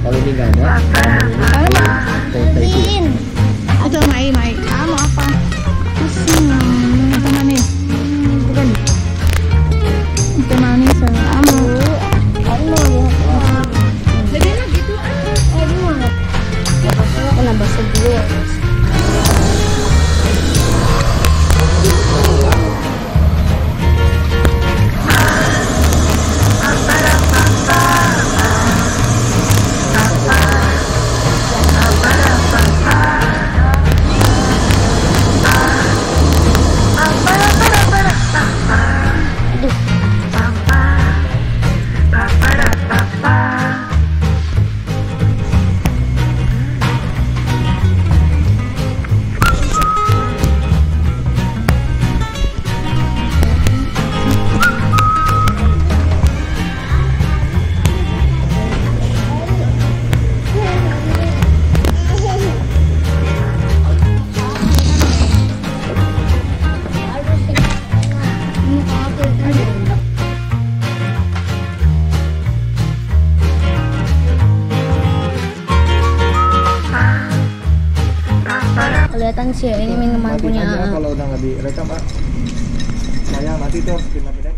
Kalau ini nggak ada, kita itu. Ada mai mai. sih ini minuman punya aja kalau udah nggak direkam pak saya mati tuh pindah-pindah